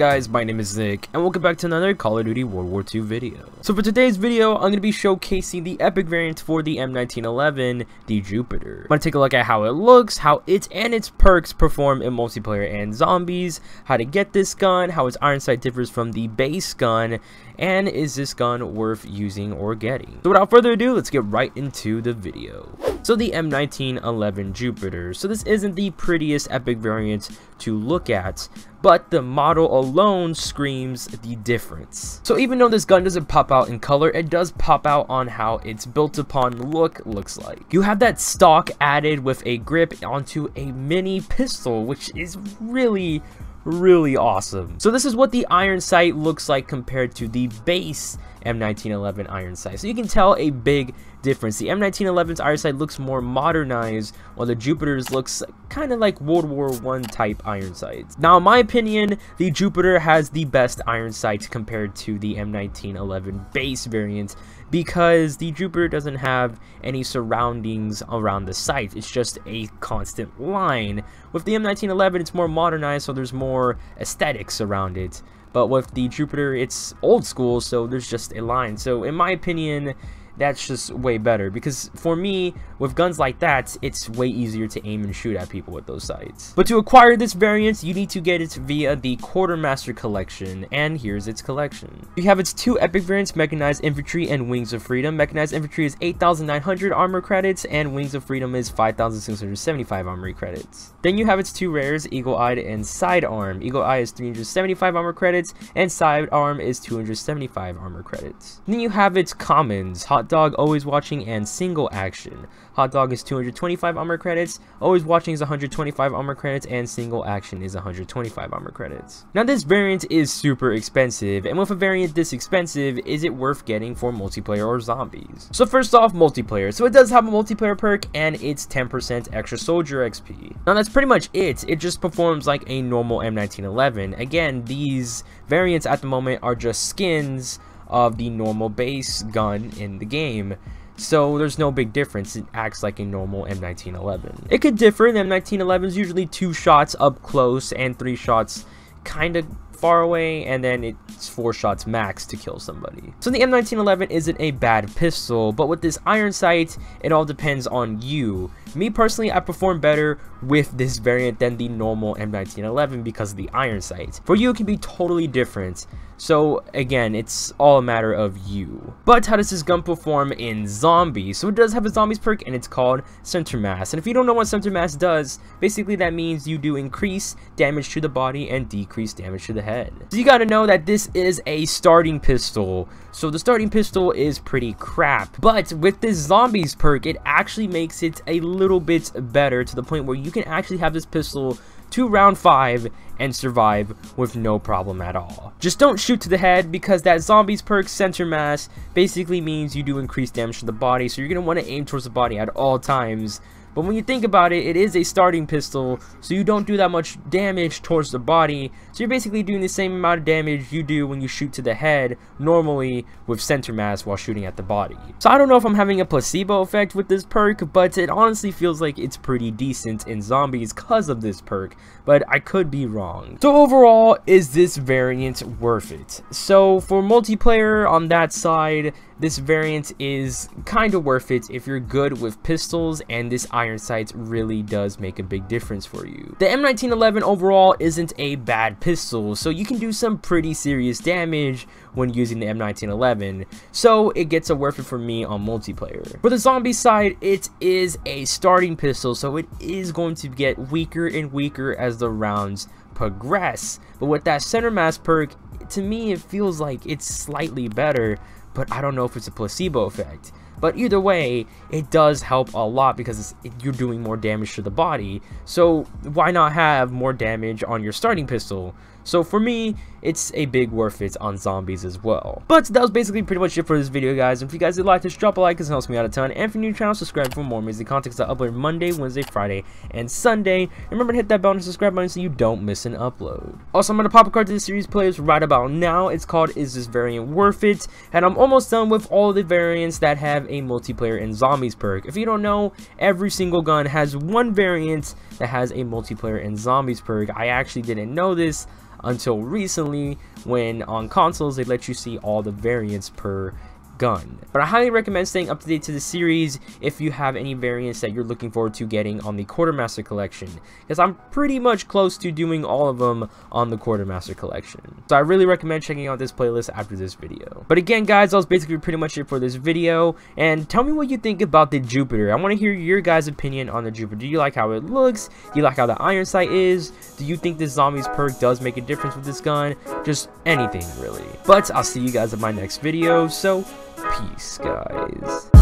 guys, my name is Nik, and welcome back to another Call of Duty World War II video. So for today's video, I'm going to be showcasing the epic variant for the M1911, the Jupiter. I'm going to take a look at how it looks, how it and its perks perform in multiplayer and zombies, how to get this gun, how its iron sight differs from the base gun, and is this gun worth using or getting. So without further ado, let's get right into the video. So the M1911 Jupiter. So this isn't the prettiest epic variant to look at, but the model alone screams the difference. So even though this gun doesn't pop out in color, it does pop out on how its built upon look looks like. You have that stock added with a grip onto a mini pistol, which is really, really awesome. So this is what the iron sight looks like compared to the base M1911 iron sight. So you can tell a big difference. The M1911's iron sight looks more modernized, while the Jupiter's looks kind of like World War One type iron sights. Now, in my opinion, the Jupiter has the best iron sights compared to the M1911 base variant because the Jupiter doesn't have any surroundings around the sight. It's just a constant line. With the M1911, it's more modernized, so there's more aesthetics around it. But with the Jupiter, it's old school, so there's just a line. So in my opinion, that's just way better. Because for me with guns like that it's way easier to aim and shoot at people with those sights. But to acquire this variant you need to get it via the quartermaster collection. And here's its collection. You have its two epic variants mechanized infantry and wings of freedom. Mechanized infantry is 8900 armor credits and wings of freedom is 5675 armory credits. Then you have its two rares eagle-eyed and sidearm eagle-eye is 375 armor credits and sidearm is 275 armor credits. Then you have its commons hot Dog, Always Watching, and Single Action. Hot Dog is 225 armor credits, Always Watching is 125 armor credits, and Single Action is 125 armor credits. Now this variant is super expensive, and with a variant this expensive, is it worth getting for multiplayer or zombies? So first off, multiplayer. So it does have a multiplayer perk, and it's 10% extra soldier XP. Now that's pretty much it, it just performs like a normal M1911. Again, these variants at the moment are just skins of the normal base gun in the game. So there's no big difference, it acts like a normal M1911. It could differ, the M1911 is usually two shots up close and three shots kind of far away, and then it's four shots max to kill somebody. So the M1911 isn't a bad pistol, but with this iron sight, it all depends on you. Me personally, I perform better with this variant than the normal M1911 because of the iron sight. For you, it can be totally different. So again, it's all a matter of you. But how does this gun perform in zombies? So it does have a zombies perk and it's called center mass. And if you don't know what center mass does, basically that means you do increase damage to the body and decrease damage to the head. So you gotta know that this is a starting pistol. So the starting pistol is pretty crap. But with this zombies perk, it actually makes it a little bit better to the point where you can actually have this pistol to round 5 and survive with no problem at all. Just don't shoot to the head because that zombies perk center mass basically means you do increased damage to the body so you're going to want to aim towards the body at all times but when you think about it, it is a starting pistol, so you don't do that much damage towards the body. So you're basically doing the same amount of damage you do when you shoot to the head, normally with center mass while shooting at the body. So I don't know if I'm having a placebo effect with this perk, but it honestly feels like it's pretty decent in zombies because of this perk, but I could be wrong. So overall, is this variant worth it? So for multiplayer on that side, this variant is kind of worth it if you're good with pistols and this iron sights really does make a big difference for you. The M1911 overall isn't a bad pistol, so you can do some pretty serious damage when using the M1911, so it gets a worth it for me on multiplayer. For the zombie side, it is a starting pistol, so it is going to get weaker and weaker as the rounds progress, but with that center mass perk, to me it feels like it's slightly better but I don't know if it's a placebo effect. But either way, it does help a lot because you're doing more damage to the body. So why not have more damage on your starting pistol? So for me, it's a big worth it on zombies as well. But that was basically pretty much it for this video, guys. If you guys did like this, drop a like, because it helps me out a ton. And if you're new to the channel, subscribe for more amazing content, I upload Monday, Wednesday, Friday, and Sunday. And remember to hit that bell and subscribe button so you don't miss an upload. Also, I'm going to pop a card to the series players right about now. It's called Is This Variant Worth It? And I'm almost done with all the variants that have a multiplayer and zombies perk. If you don't know, every single gun has one variant that has a multiplayer and zombies perk. I actually didn't know this until recently when on consoles they let you see all the variants per gun. But I highly recommend staying up to date to the series if you have any variants that you're looking forward to getting on the Quartermaster Collection, because I'm pretty much close to doing all of them on the Quartermaster Collection. So I really recommend checking out this playlist after this video. But again guys, that was basically pretty much it for this video, and tell me what you think about the Jupiter. I want to hear your guys' opinion on the Jupiter. Do you like how it looks? Do you like how the iron sight is? Do you think this zombies perk does make a difference with this gun? Just anything really. But I'll see you guys in my next video, so Peace, guys.